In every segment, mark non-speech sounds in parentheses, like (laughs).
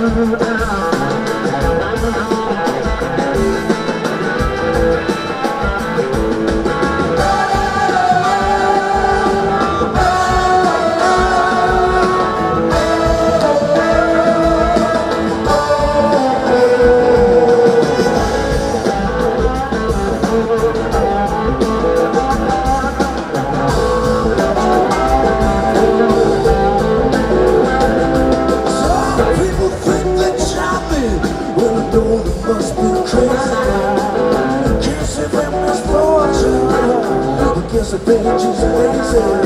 I'm (laughs) is amazing.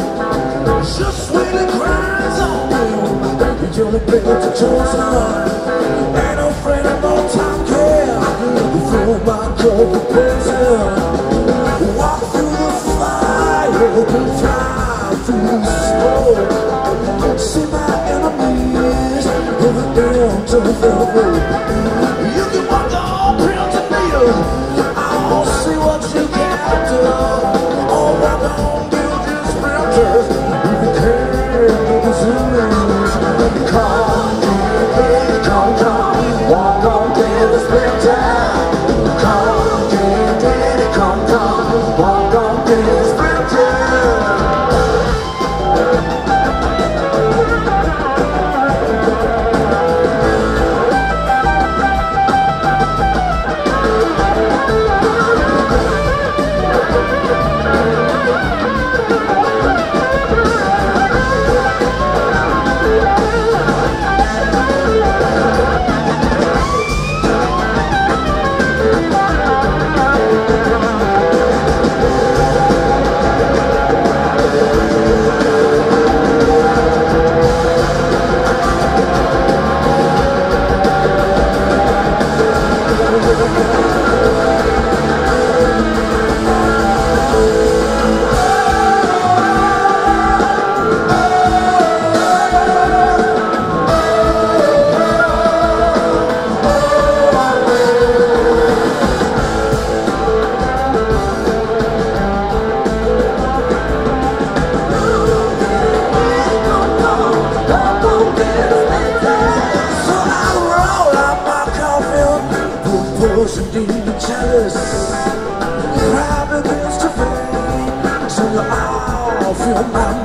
Just when it cries on you, you only bring it to choice of mine. Ain't no friend of all time care. You fill my cup with. the spirit. face. Grab it, face to face. So you all feel my